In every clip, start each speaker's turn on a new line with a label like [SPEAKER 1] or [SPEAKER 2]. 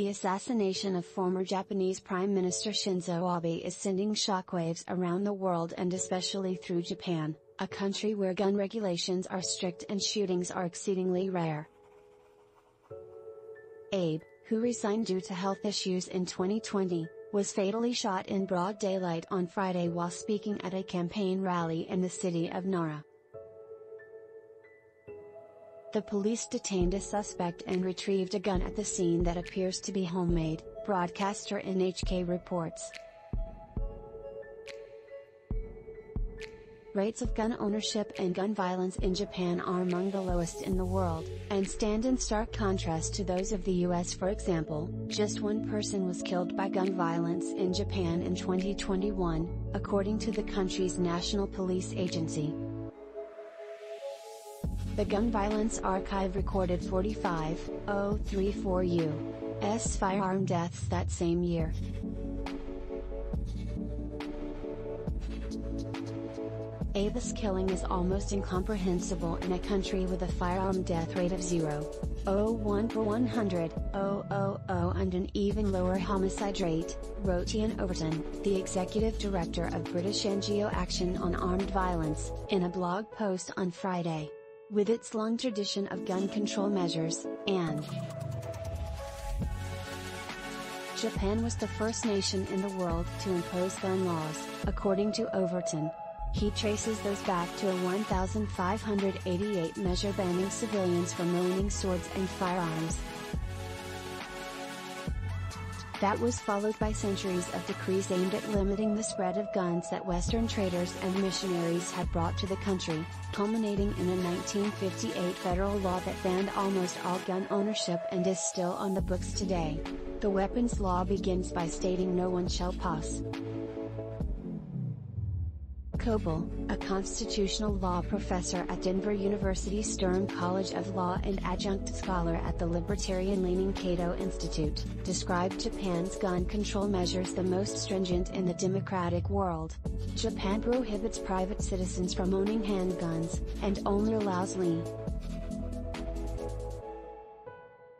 [SPEAKER 1] The assassination of former Japanese Prime Minister Shinzo Abe is sending shockwaves around the world and especially through Japan, a country where gun regulations are strict and shootings are exceedingly rare. Abe, who resigned due to health issues in 2020, was fatally shot in broad daylight on Friday while speaking at a campaign rally in the city of Nara. The police detained a suspect and retrieved a gun at the scene that appears to be homemade, broadcaster NHK reports. Rates of gun ownership and gun violence in Japan are among the lowest in the world, and stand in stark contrast to those of the US. For example, just one person was killed by gun violence in Japan in 2021, according to the country's national police agency. The Gun Violence Archive recorded 45,034 U.S. firearm deaths that same year. Abe's killing is almost incomprehensible in a country with a firearm death rate of 0.01 per 100, 000 and an even lower homicide rate, wrote Iain Overton, the executive director of British NGO Action on Armed Violence, in a blog post on Friday. With its long tradition of gun control measures, and Japan was the first nation in the world to impose gun laws, according to Overton. He traces those back to a 1588 measure banning civilians from owning swords and firearms. That was followed by centuries of decrees aimed at limiting the spread of guns that Western traders and missionaries had brought to the country, culminating in a 1958 federal law that banned almost all gun ownership and is still on the books today. The weapons law begins by stating no one shall possess Kopel, a constitutional law professor at Denver University Sturm College of Law and adjunct scholar at the libertarian-leaning Cato Institute, described Japan's gun control measures the most stringent in the democratic world. Japan prohibits private citizens from owning handguns, and only allows Lee.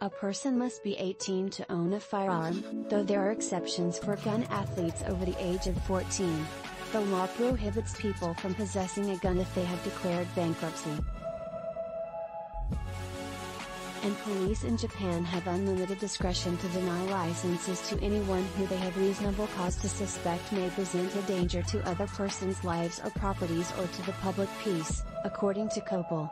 [SPEAKER 1] A person must be 18 to own a firearm, though there are exceptions for gun athletes over the age of 14. The law prohibits people from possessing a gun if they have declared bankruptcy. And police in Japan have unlimited discretion to deny licenses to anyone who they have reasonable cause to suspect may present a danger to other persons' lives or properties or to the public peace, according to Kopel.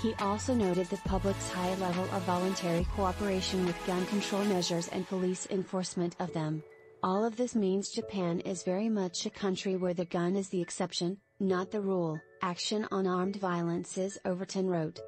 [SPEAKER 1] He also noted the public's high level of voluntary cooperation with gun control measures and police enforcement of them. All of this means Japan is very much a country where the gun is the exception, not the rule, Action on Armed Violence is Overton wrote.